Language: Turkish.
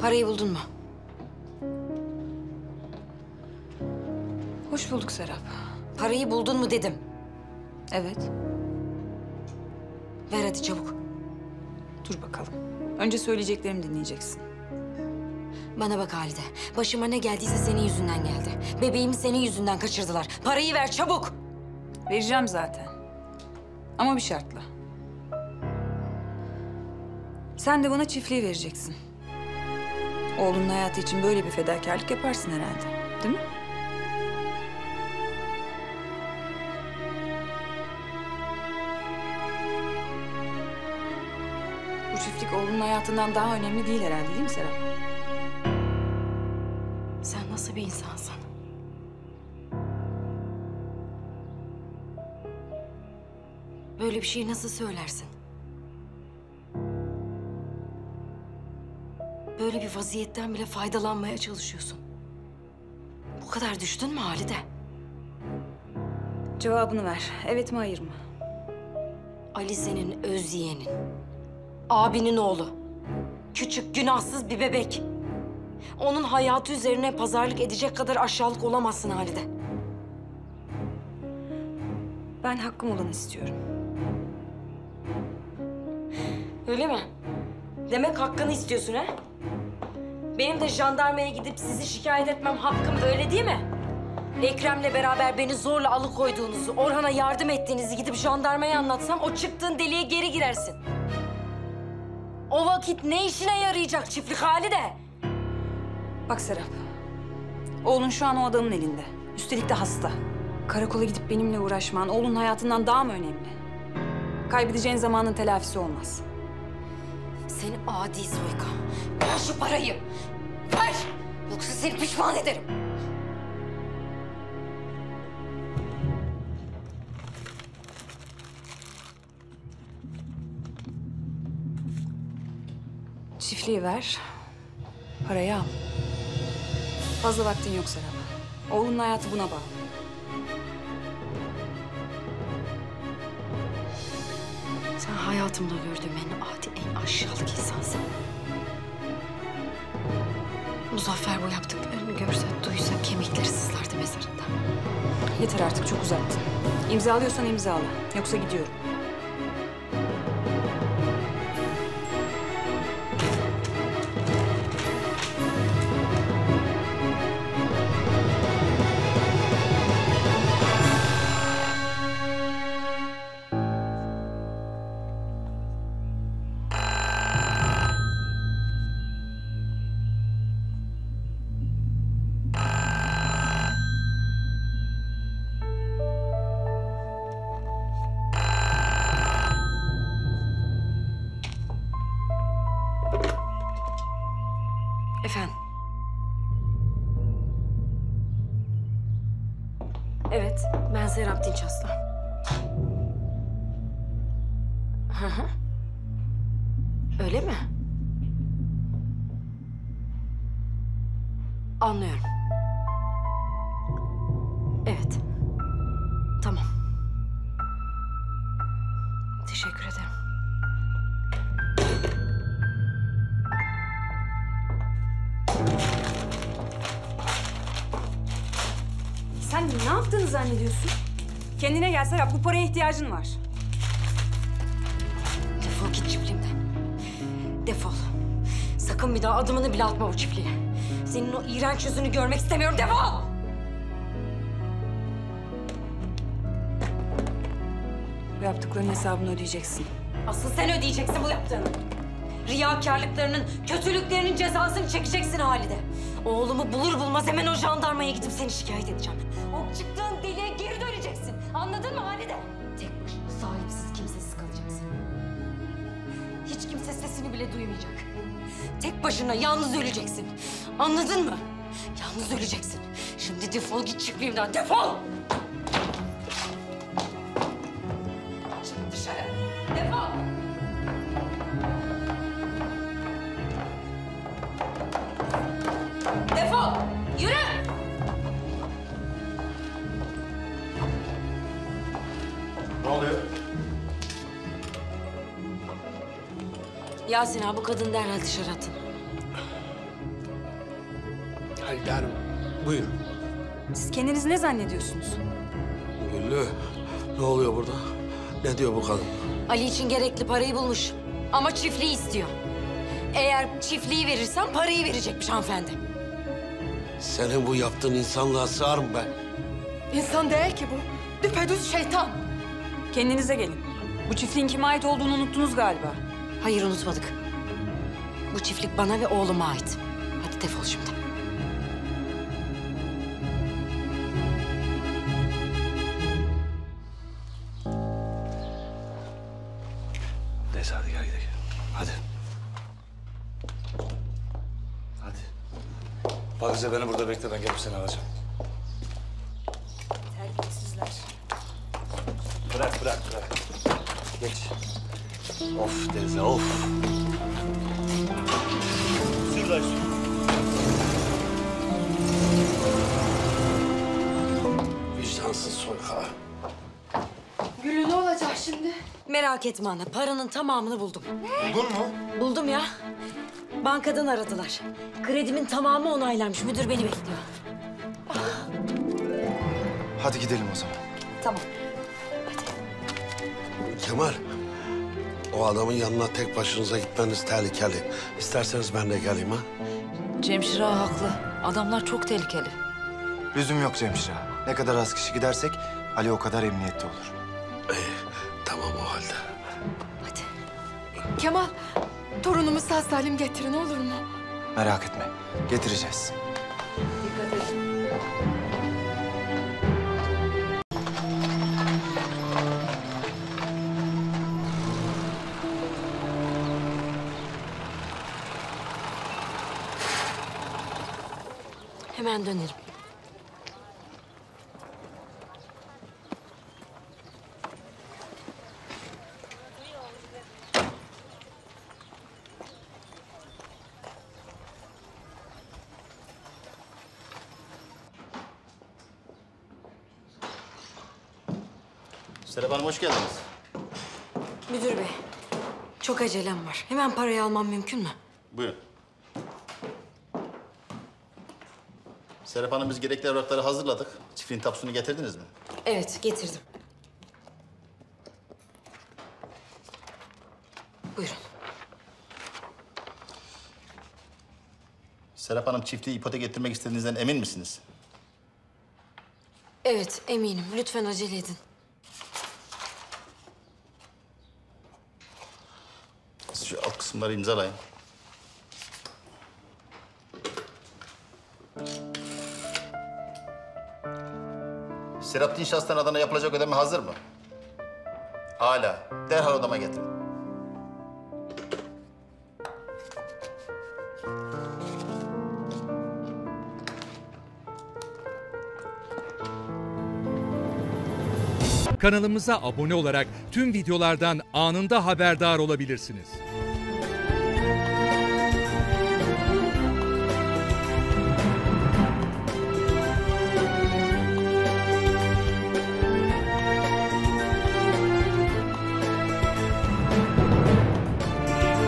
Parayı buldun mu? Hoş bulduk Serap. Parayı buldun mu dedim. Evet. Ver hadi çabuk. Dur bakalım. Önce söyleyeceklerimi dinleyeceksin. Bana bak Halide. Başıma ne geldiyse senin yüzünden geldi. Bebeğimi senin yüzünden kaçırdılar. Parayı ver çabuk. Vereceğim zaten. Ama bir şartla. Sen de bana çiftliği vereceksin. Oğlunun hayatı için böyle bir fedakarlık yaparsın herhalde. Değil mi? Bu çiftlik oğlunun hayatından daha önemli değil herhalde değil mi Serap? Sen nasıl bir insansın? Böyle bir şeyi nasıl söylersin? Böyle bir vaziyetten bile faydalanmaya çalışıyorsun. Bu kadar düştün mü Halide? Cevabını ver. Evet mi hayır mı? Ali senin öz yeğenin. Abinin oğlu. Küçük, günahsız bir bebek. Onun hayatı üzerine pazarlık edecek kadar aşağılık olamazsın Halide. Ben hakkım olanı istiyorum. Öyle mi? Demek hakkını istiyorsun ha? Benim de jandarmaya gidip sizi şikayet etmem hakkım öyle değil mi? Ekrem'le beraber beni zorla alıkoyduğunuzu, Orhan'a yardım ettiğinizi gidip jandarmaya anlatsam o çıktığın deliğe geri girersin. O vakit ne işine yarayacak çiftlik hali de? Bak Serap. Oğlun şu an o adamın elinde. Üstelik de hasta. Karakola gidip benimle uğraşman oğlunun hayatından daha mı önemli? Kaybedeceğin zamanın telafisi olmaz. Seni adi soyka. Ver şu parayı. Ver. Yoksa seni pişman ederim. Çiftliği ver. Parayı al. Fazla vaktin yok Serap. Oğlunun hayatı buna bağlı. Sen hayatımda gördüğüm en adi, en aşağılık insansın. Muzaffer bu yaptıklarını görse, duysa kemikleri sızlardı mezarında. Yeter artık çok uzattın. İmzalıyorsan imzala. Yoksa gidiyorum. Efendim? Evet, ben Serap Dinç Aslan. Öyle mi? Anlıyorum. Sen ne yaptığını zannediyorsun? Kendine gel Serap. Bu paraya ihtiyacın var. Defol git çiftliğimden. Defol. Sakın bir daha adımını bile atma bu çiftliğe. Senin o iğrenç yüzünü görmek istemiyorum. Defol! Bu yaptıklarının hesabını ödeyeceksin. Asıl sen ödeyeceksin bu yaptığını. Riyakarlıklarının, kötülüklerinin cezasını çekeceksin Halide. Oğlumu bulur bulmaz hemen o jandarmaya gidip seni şikayet edeceğim. O çıktığın deliğe geri döneceksin. Anladın mı Halide? Tek başına sahipsiz, kimsesiz kalacaksın. Hiç kimse sesini bile duymayacak. Tek başına yalnız öleceksin. Anladın mı? Yalnız öleceksin. Şimdi defol git çiftliğimden, defol! Çık dışarı, Ne oluyor? Yasin abi bu kadını derhal dışarı atın. Yani buyur. Siz kendinizi ne zannediyorsunuz? Güllü ne oluyor burada? Ne diyor bu kadın? Ali için gerekli parayı bulmuş. Ama çiftliği istiyor. Eğer çiftliği verirsen parayı verecekmiş hanımefendi. Senin bu yaptığın insanlığa sığar mı be? İnsan değil ki bu. Düpedüz şeytan. Kendinize gelin. Bu çiftliğin kime ait olduğunu unuttunuz galiba. Hayır unutmadık. Bu çiftlik bana ve oğluma ait. Hadi defol şimdi. Neyse hadi gel gidelim. Hadi. Hadi. Pakize beni burada bekle ben gelip seni alacağım. Geç. Of Deniz'e of. Sür lan. Vicdansız soyka. Gülü ne olacak şimdi? Merak etme ana, paranın tamamını buldum. Buldun mu? Buldum ya. Bankadan aradılar. Kredimin tamamı onaylanmış. Müdür beni bekliyor. Hadi gidelim o zaman. Tamam. Kemal, o adamın yanına tek başınıza gitmeniz tehlikeli. İsterseniz ben de geleyim ha. Cemşir ağa haklı. Adamlar çok tehlikeli. Lüzum yok Cemşir ağa. Ne kadar az kişi gidersek Ali o kadar emniyette olur. İyi, tamam o halde. Hadi. Kemal, torunumu sağ salim getirin olur mu? Merak etme. Getireceğiz. Hemen dönerim. Serap Hanım hoş geldiniz. Müdür bey, çok acelem var. Hemen parayı almam mümkün mü? Buyurun. Serap Hanım biz gerekli evrakları hazırladık. Çiftliğin tapusunu getirdiniz mi? Evet, getirdim. Buyurun. Serap Hanım çiftliği ipotek ettirmek istediğinizden emin misiniz? Evet, eminim. Lütfen acele edin. Siz şu alt kısımları imzalayın. Serap Dinşahs'tan adına yapılacak ödeme hazır mı? Hala. Derhal odama getirin. Kanalımıza abone olarak tüm videolardan anında haberdar olabilirsiniz.